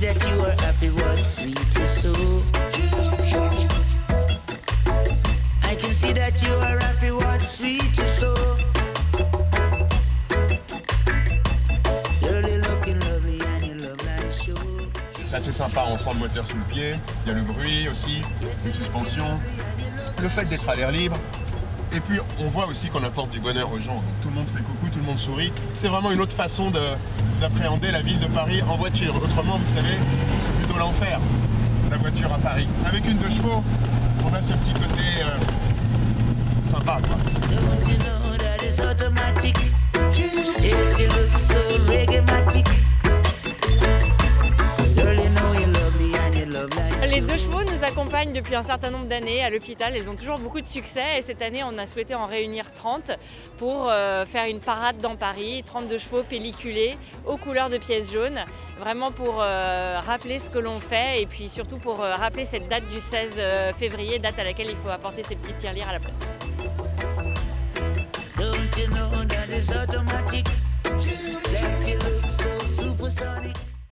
that you were happy was sweet to so. I can see that you are happy was sweet to so. C'est assez sympa, on sent le moteur sous le pied, il y a le bruit aussi, les suspensions. Le fait d'être à l'air libre, et puis on voit aussi qu'on apporte du bonheur aux gens. tout le monde fait coucou, tout le monde sourit. C'est vraiment une autre façon d'appréhender la ville de Paris en voiture. Autrement, vous savez, c'est plutôt l'enfer, la voiture à Paris. Avec une deux chevaux, on a ce petit côté euh, Les deux chevaux nous accompagnent depuis un certain nombre d'années à l'hôpital. Elles ont toujours beaucoup de succès et cette année, on a souhaité en réunir 30 pour euh, faire une parade dans Paris. 32 chevaux pelliculés aux couleurs de pièces jaunes, vraiment pour euh, rappeler ce que l'on fait et puis surtout pour euh, rappeler cette date du 16 février, date à laquelle il faut apporter ses petites tirelires à la place.